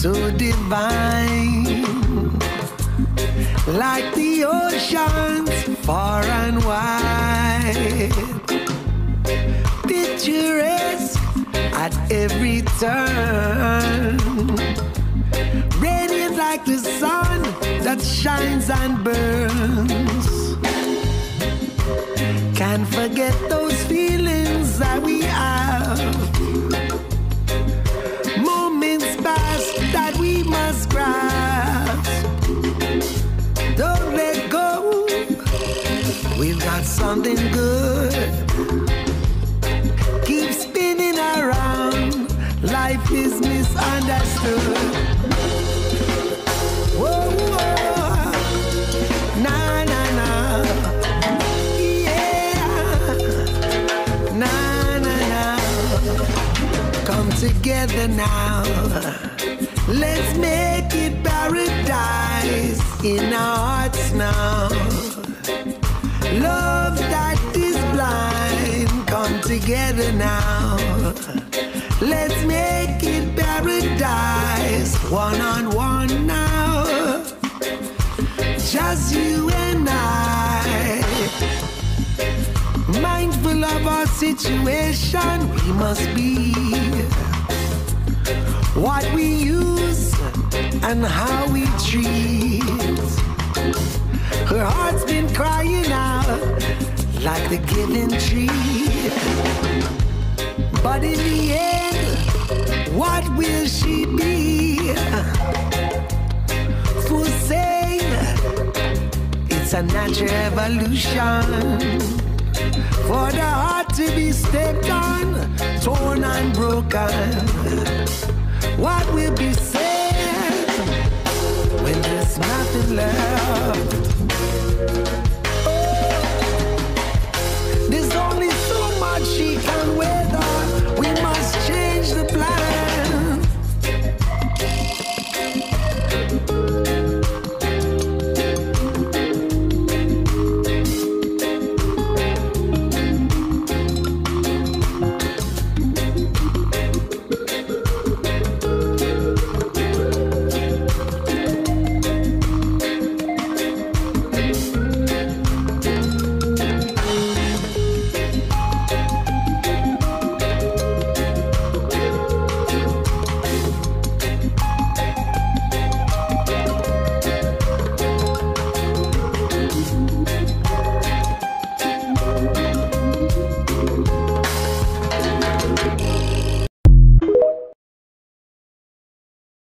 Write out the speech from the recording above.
so divine. Like the oceans far and wide. Picturesque at every turn. Radiant like the sun that shines and burns. Can't forget those feelings that we have. We've got something good. Keep spinning around. Life is misunderstood. Whoa, whoa. Na, na, na. Yeah. Na, na, na. Come together now. Let's make it paradise in our hearts now. Together now. Let's make it paradise, one on one now. Just you and I. Mindful of our situation, we must be what we use and how we treat. Her heart's been crying out like the giving tree. But in the end, what will she be? Full say it's a natural evolution for the heart to be stepped on, torn and broken. What will be said when there's nothing left?